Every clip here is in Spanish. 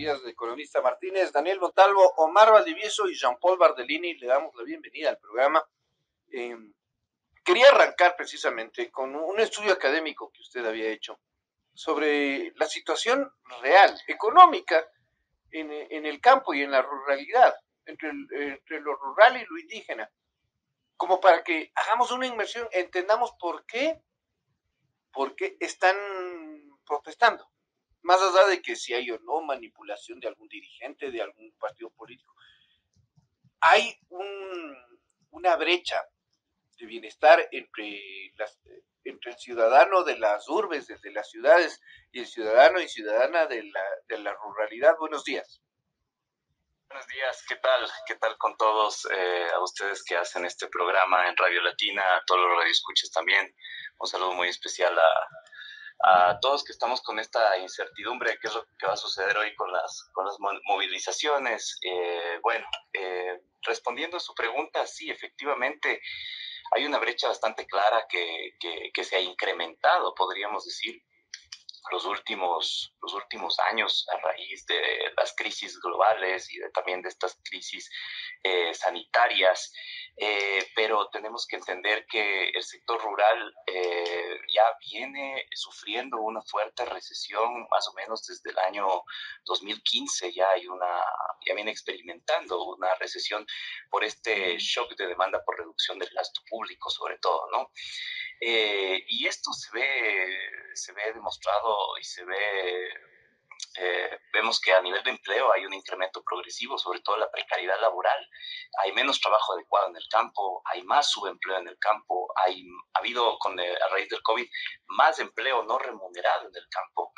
días Economista Martínez, Daniel Montalvo, Omar Valdivieso y Jean-Paul Bardellini. Le damos la bienvenida al programa. Eh, quería arrancar precisamente con un estudio académico que usted había hecho sobre la situación real, económica, en, el campo y en la ruralidad, entre, entre lo rural y lo indígena, como para que hagamos una inmersión, entendamos por qué, por qué están protestando más allá de que si hay o no manipulación de algún dirigente, de algún partido político, hay una brecha de bienestar entre, las, entre el ciudadano de las urbes, desde las ciudades, y el ciudadano y ciudadana de la, de la ruralidad. Buenos días. Buenos días, ¿qué tal? ¿Qué tal con todos? Eh, a ustedes que hacen este programa en Radio Latina, a todos los radioescuchas también. Un saludo muy especial a, a todos que estamos con esta incertidumbre de qué es lo que va a suceder hoy con las, con las movilizaciones. Eh, bueno, eh, respondiendo a su pregunta, sí, efectivamente hay una brecha bastante clara que, que, que se ha incrementado, podríamos decir, los últimos, los últimos años a raíz de las crisis globales y de, también de estas crisis eh, sanitarias, eh, pero tenemos que entender que el sector rural eh, ya viene sufriendo una fuerte recesión más o menos desde el año 2015, ya hay una, ya viene experimentando una recesión por este shock de demanda por reducción del gasto público sobre todo, ¿no? Eh, y esto se ve, se ve demostrado y se ve, eh, vemos que a nivel de empleo hay un incremento progresivo, sobre todo la precariedad laboral. Hay menos trabajo adecuado en el campo, hay más subempleo en el campo, hay, ha habido con a raíz del COVID más empleo no remunerado en el campo.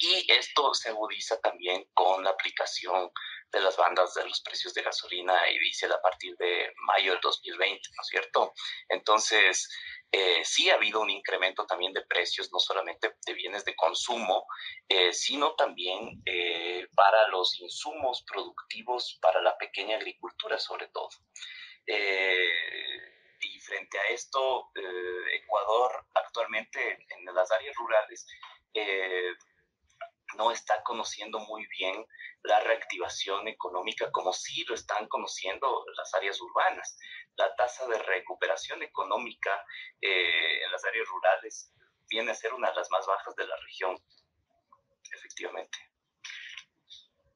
Y esto se agudiza también con la aplicación de las bandas de los precios de gasolina y diésel a partir de mayo del 2020, ¿no es cierto? Entonces, eh, sí ha habido un incremento también de precios, no solamente de bienes de consumo, eh, sino también eh, para los insumos productivos para la pequeña agricultura sobre todo. y frente a esto, Ecuador actualmente en las áreas rurales no está conociendo muy bien la reactivación económica como sí lo están conociendo las áreas urbanas. La tasa de recuperación económica eh, en las áreas rurales viene a ser una de las más bajas de la región, efectivamente.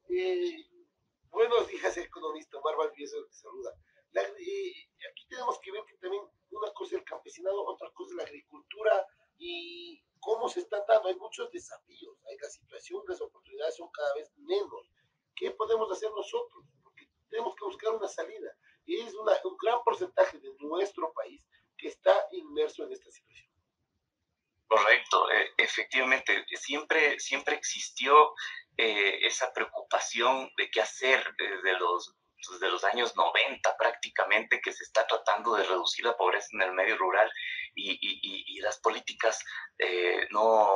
Eh, buenos días, economista. Marva Vieso te saluda. Eh, aquí tenemos que ver que también una cosa es el campesinado, otra cosa es la agricultura y cómo se están dando. Hay muchos desafíos, hay la situación, las oportunidades son cada vez menos. ¿Qué podemos hacer nosotros? Porque tenemos que buscar una salida. Y es un gran porcentaje de nuestro país que está inmerso en esta situación. Correcto, e, efectivamente, siempre, siempre existió eh, esa preocupación de qué hacer de los desde los años 90 prácticamente que se está tratando de reducir la pobreza en el medio rural y, y, las políticas eh, no,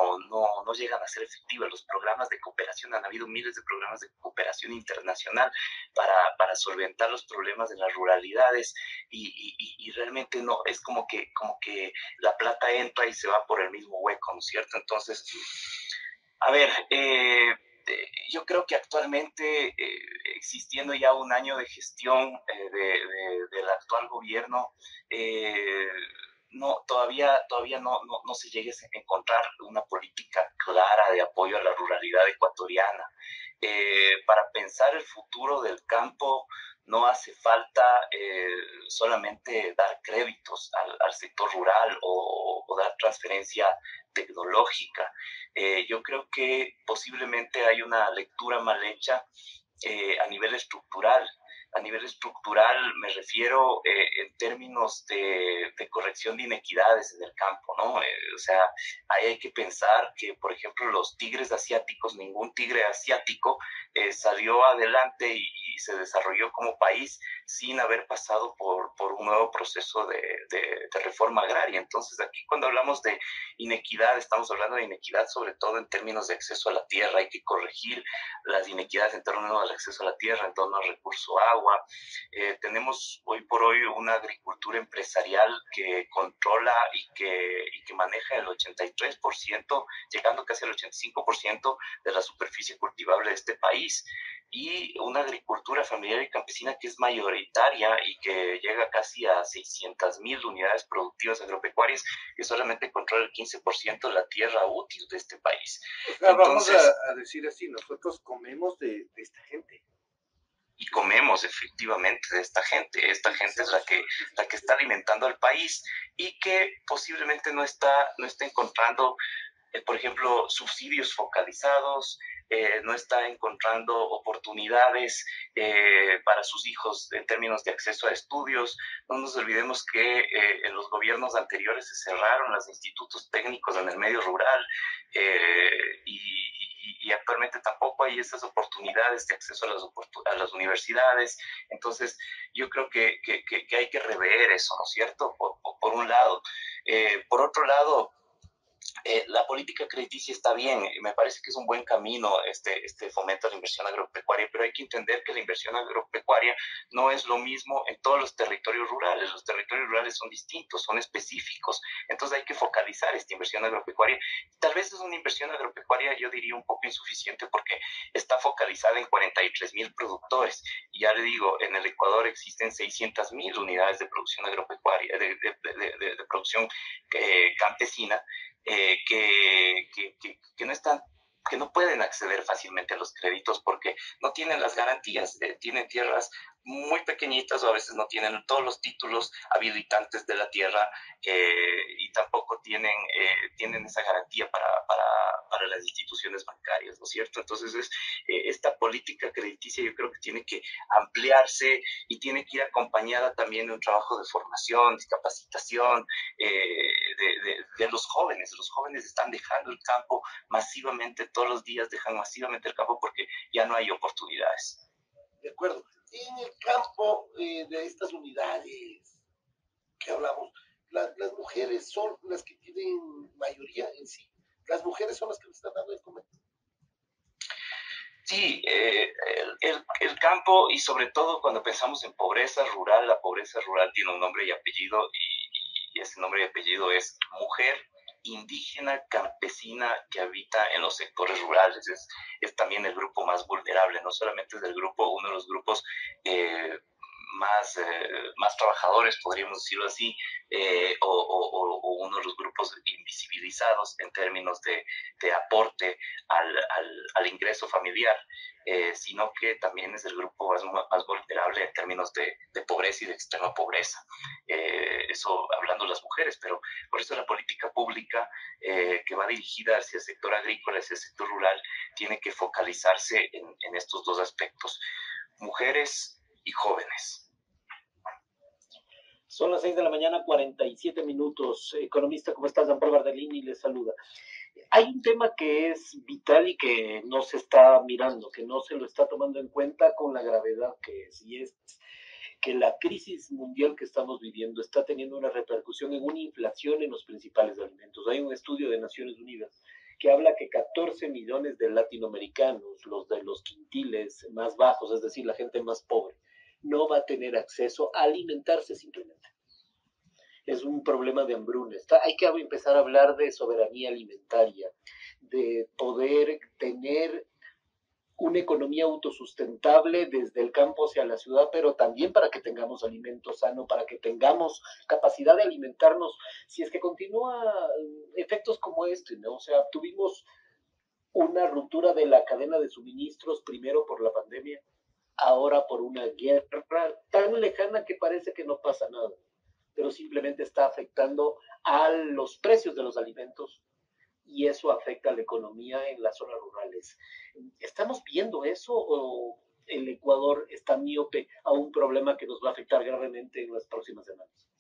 llegan a ser efectivas. Los programas de cooperación, han habido miles de programas de cooperación internacional para, para solventar los problemas de las ruralidades y, y, realmente no, es como que, como que la plata entra y se va por el mismo hueco, ¿no es cierto? Entonces, a ver, eh, este, yo creo que actualmente, eh, existiendo ya un año de gestión eh, del actual gobierno, eh, no, todavía, todavía no, no, se llegue a encontrar una política clara de apoyo a la ruralidad ecuatoriana. para pensar el futuro del campo no hace falta solamente dar créditos al, sector rural o, dar transferencia tecnológica. Eh, yo creo que posiblemente hay una lectura mal hecha eh, a nivel estructural a nivel estructural me refiero eh, en términos de, corrección de inequidades en el campo, ¿no? Eh, o sea, ahí hay que pensar que, por ejemplo, los tigres asiáticos, ningún tigre asiático eh, salió adelante y, se desarrolló como país sin haber pasado por, un nuevo proceso de, de, reforma agraria. Entonces, aquí cuando hablamos de inequidad, estamos hablando de inequidad sobre todo en términos de acceso a la tierra. Hay que corregir las inequidades en torno al acceso a la tierra, en torno al recurso agua. Eh, tenemos hoy por hoy una agricultura empresarial que controla y que, y que maneja el 83%, llegando casi al 85% de la superficie cultivable de este país y una agricultura familiar y campesina que es mayoritaria y que llega casi a 600 mil unidades productivas agropecuarias, que solamente controla el 15% de la tierra útil de este país. vamos a, decir así, nosotros comemos de, esta gente y comemos efectivamente de esta gente. Esta gente es la que, la que está alimentando al país y que posiblemente no está, no está encontrando, eh, por ejemplo, subsidios focalizados, eh, no está encontrando oportunidades eh, para sus hijos en términos de acceso a estudios. No nos olvidemos que eh, en los gobiernos anteriores se cerraron los institutos técnicos en el medio rural y, actualmente tampoco hay esas oportunidades de acceso a las, a las universidades. Entonces, yo creo que, que, que, hay que rever eso, ¿no es cierto? Por, por un lado. por otro lado, eh, la política crediticia está bien, me parece que es un buen camino este, este fomento a la inversión agropecuaria, pero hay que entender que la inversión agropecuaria no es lo mismo en todos los territorios rurales. Los territorios rurales son distintos, son específicos. Entonces hay que focalizar esta inversión agropecuaria. Tal vez es una inversión agropecuaria, yo diría, un poco insuficiente porque está focalizada en 43 mil productores. Y ya le digo, en el Ecuador existen 600 mil unidades de producción agropecuaria, de, de producción eh, campesina eh, que, que, que, no están que no pueden acceder fácilmente a los créditos porque no tienen las garantías, eh, tienen tierras muy pequeñitas o a veces no tienen todos los títulos habilitantes de la tierra eh, y tampoco tienen, eh, tienen esa garantía para, para, para, las instituciones bancarias, ¿no es cierto? Entonces, es, eh, esta política crediticia yo creo que tiene que ampliarse y tiene que ir acompañada también de un trabajo de formación, de capacitación de, de, de los jóvenes. Los jóvenes están dejando el campo masivamente, todos los días dejan masivamente el campo porque ya no hay oportunidades. De acuerdo en el campo eh, de estas unidades que hablamos, las mujeres son las que tienen mayoría en sí. Las mujeres son las que le están dando el comer. Sí, eh, el, el, campo y sobre todo cuando pensamos en pobreza rural, la pobreza rural tiene un nombre y apellido y, y ese nombre y apellido es mujer indígena campesina que habita en los sectores rurales. Es, también el grupo más vulnerable, no solamente es el grupo, uno de los grupos eh, más, eh, más trabajadores, podríamos decirlo así, eh, o, o, o, uno de los grupos invisibilizados en términos de, de aporte al, al, al, ingreso familiar, eh, sino que también es el grupo más, más vulnerable en términos de, de, pobreza y de extrema pobreza. Eh, eso hablando de las mujeres, pero por eso la política pública eh, que va dirigida hacia el sector agrícola, hacia el sector rural, tiene que focalizarse en, en estos dos aspectos, mujeres y jóvenes. Son las 6 de la mañana, 47 minutos. Economista, ¿cómo estás? Paul Bardellini les saluda. Hay un tema que es vital y que no se está mirando, que no se lo está tomando en cuenta con la gravedad que es, y es que la crisis mundial que estamos viviendo está teniendo una repercusión en una inflación en los principales alimentos. Hay un estudio de Naciones Unidas que habla que 14 millones de latinoamericanos, los de los quintiles más bajos, es decir, la gente más pobre, no va a tener acceso a alimentarse simplemente. Es un problema de hambruna. Está, hay que empezar a hablar de soberanía alimentaria, de poder tener una economía autosustentable desde el campo hacia la ciudad, pero también para que tengamos alimento sano, para que tengamos capacidad de alimentarnos, si es que continúa efectos como este, ¿no? O sea, tuvimos una ruptura de la cadena de suministros primero por la pandemia, ahora por una guerra tan lejana que parece que no pasa nada, pero simplemente está afectando a los precios de los alimentos y eso afecta a la economía en las zonas rurales. ¿Estamos viendo eso o el Ecuador está miope a un problema que nos va a afectar gravemente en las próximas semanas?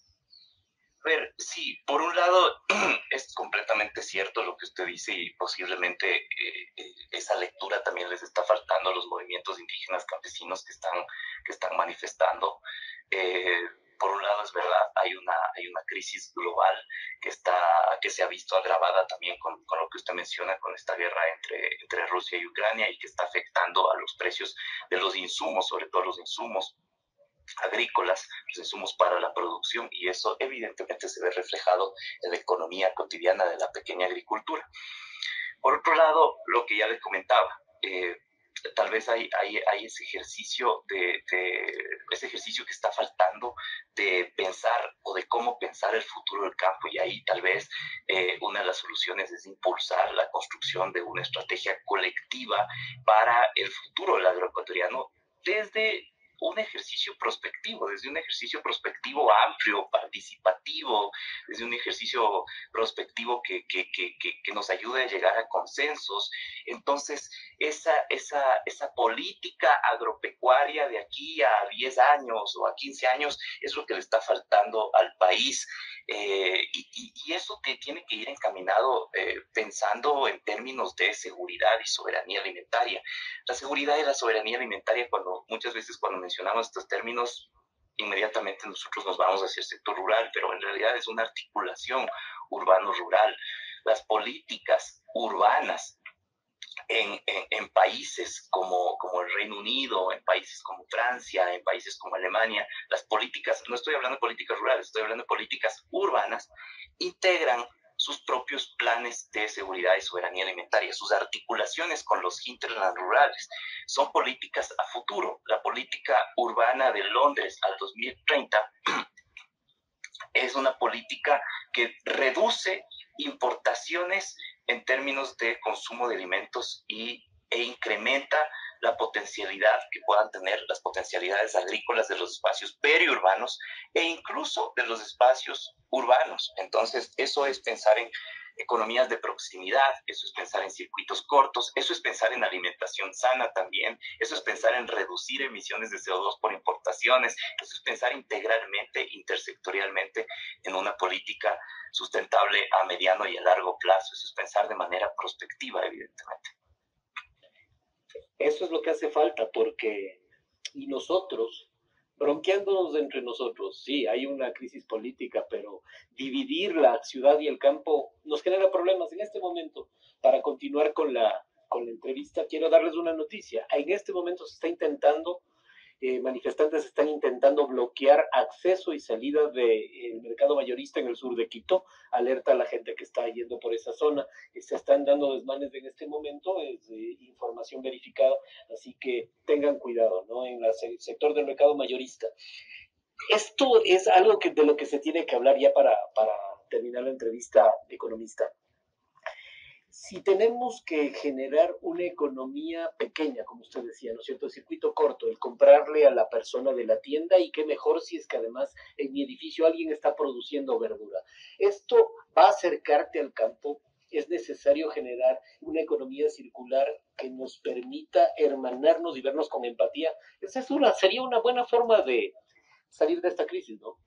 Ver, sí, por un lado es completamente cierto lo que usted dice y posiblemente eh, eh, esa lectura también les está faltando a los movimientos indígenas campesinos que están, que están manifestando. Eh, por un lado es verdad, hay una, hay una crisis global que, está, que se ha visto agravada también con, con lo que usted menciona, con esta guerra entre, entre Rusia y Ucrania y que está afectando a los precios de los insumos, sobre todo los insumos agrícolas, los insumos para la producción y eso evidentemente se ve reflejado en la economía cotidiana de la pequeña agricultura. Por otro lado, lo que ya les comentaba, eh, tal vez hay, hay, ese ejercicio de, ese ejercicio que está faltando de pensar o de cómo pensar el futuro del campo y ahí tal vez eh, una de las soluciones es impulsar la construcción de una estrategia colectiva para el futuro del agroecuatoriano desde un ejercicio prospectivo, desde un ejercicio prospectivo amplio, participativo, desde un ejercicio prospectivo que, que, que, que, nos ayude a llegar a consensos. Entonces, esa, esa, esa política agropecuaria de aquí a 10 años o a 15 años es lo que le está faltando al país. Eh, y, y, eso te tiene que ir encaminado eh, pensando en términos de seguridad y soberanía alimentaria. La seguridad y la soberanía alimentaria, cuando muchas veces cuando mencionamos estos términos, inmediatamente nosotros nos vamos hacia el sector rural, pero en realidad es una articulación urbano-rural. Las políticas urbanas en, en, países como, como el Reino Unido, en países como Francia, en países como Alemania, las políticas, no estoy hablando de políticas rurales, estoy hablando de políticas urbanas, integran sus propios planes de seguridad y soberanía alimentaria, sus articulaciones con los hinterland rurales. Son políticas a futuro. La política urbana de Londres al 2030 es una política que reduce importaciones en términos de consumo de alimentos y, e incrementa la potencialidad que puedan tener las potencialidades agrícolas de los espacios periurbanos e incluso de los espacios urbanos. Entonces, eso es pensar en economías de proximidad, eso es pensar en circuitos cortos, eso es pensar en alimentación sana también, eso es pensar en reducir emisiones de CO2 por importaciones, eso es pensar integralmente, intersectorialmente en una política sustentable a mediano y a largo plazo, eso es pensar de manera prospectiva, evidentemente. Eso es lo que hace falta, porque y nosotros, bronqueándonos entre nosotros, sí, hay una crisis política, pero dividir la ciudad y el campo nos genera problemas en este momento. Para continuar con la, con la entrevista, quiero darles una noticia. En este momento se está intentando eh, manifestantes están intentando bloquear acceso y salida del mercado mayorista en el sur de Quito. Alerta a la gente que está yendo por esa zona. Se están dando desmanes en este momento, es información verificada, así que tengan cuidado ¿no? en el sector del mercado mayorista. Esto es algo de lo que se tiene que hablar ya para, para terminar la entrevista economista si tenemos que generar una economía pequeña, como usted decía, ¿no es cierto? El circuito corto, el comprarle a la persona de la tienda y qué mejor si es que además en mi edificio alguien está produciendo verdura. Esto va a acercarte al campo. Es necesario generar una economía circular que nos permita hermanarnos y vernos con empatía. Esa es una, sería una buena forma de salir de esta crisis, ¿no?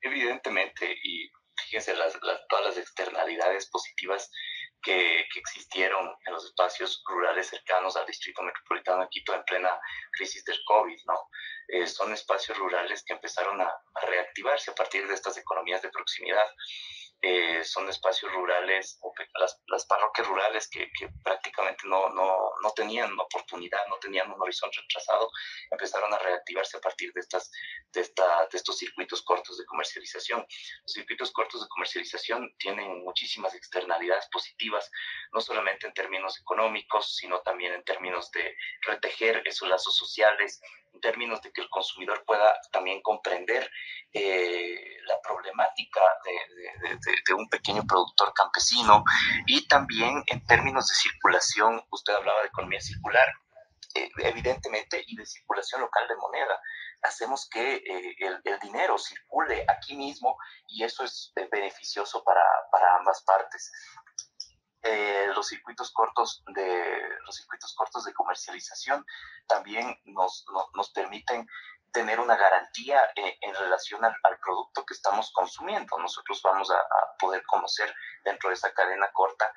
Evidentemente, y fíjense las, todas las externalidades positivas que, existieron en los espacios rurales cercanos al Distrito Metropolitano de Quito en plena crisis del COVID, ¿no? Eh, son espacios rurales que empezaron a, a, reactivarse a partir de estas economías de proximidad. Eh, son espacios rurales, o las, las parroquias rurales que, que prácticamente no, no, no, tenían oportunidad, no tenían un horizonte retrasado, empezaron a reactivarse a partir de, estas, de, esta, de estos circuitos cortos de comercialización. Los circuitos cortos de comercialización tienen muchísimas externalidades positivas, no solamente en términos económicos, sino también en términos de proteger esos lazos sociales, en términos de que el consumidor pueda también comprender eh, la problemática de, de, de, un pequeño productor campesino y también en términos de circulación, usted hablaba de economía circular, eh, evidentemente, y de circulación local de moneda. Hacemos que eh, el, el, dinero circule aquí mismo y eso es beneficioso para, para ambas partes. Eh, los circuitos cortos de los circuitos cortos de comercialización también nos, nos, permiten tener una garantía eh, en relación al, producto que estamos consumiendo. Nosotros vamos a, a, poder conocer dentro de esa cadena corta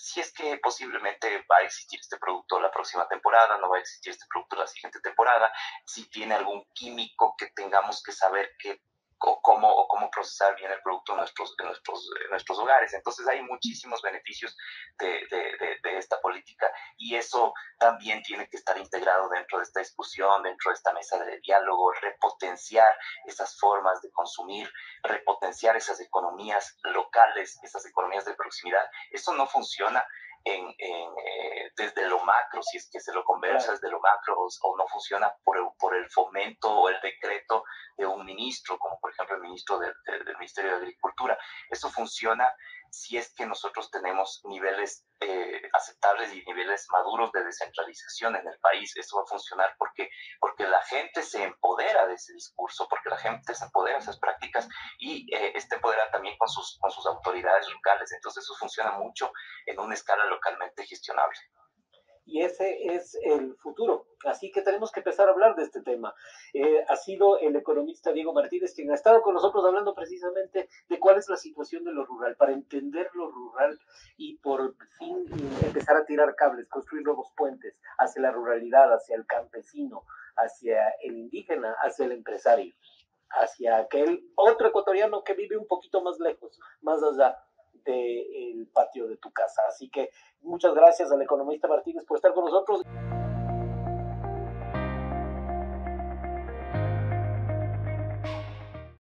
si es que posiblemente va a existir este producto la próxima temporada, no va a existir este producto la siguiente temporada, si tiene algún químico que tengamos que saber que o cómo, cómo procesar bien el producto en nuestros, en nuestros, nuestros hogares. Entonces hay muchísimos beneficios de, de, de, esta política y eso también tiene que estar integrado dentro de esta discusión, dentro de esta mesa de diálogo, repotenciar esas formas de consumir, repotenciar esas economías locales, esas economías de proximidad. Eso no funciona en, eh, desde lo macro, si es que se lo conversa desde lo macro o, no funciona por el, por el, fomento o el decreto de un ministro, como por ejemplo el ministro del Ministerio de Agricultura. Eso funciona si es que nosotros tenemos niveles eh, aceptables y niveles maduros de descentralización en el país. Eso va a funcionar porque, porque la gente se empodera de ese discurso, porque la gente se empodera de esas prácticas y eh, está también con sus, con sus autoridades locales. Entonces eso funciona mucho en una escala localmente gestionable y ese es el futuro. Así que tenemos que empezar a hablar de este tema. Eh, ha sido el economista Diego Martínez quien ha estado con nosotros hablando precisamente de cuál es la situación de lo rural, para entender lo rural y por fin empezar a tirar cables, construir nuevos puentes hacia la ruralidad, hacia el campesino, hacia el indígena, hacia el empresario, hacia aquel otro ecuatoriano que vive un poquito más lejos, más allá del patio de tu casa. Así que muchas gracias al economista Martínez por estar con nosotros.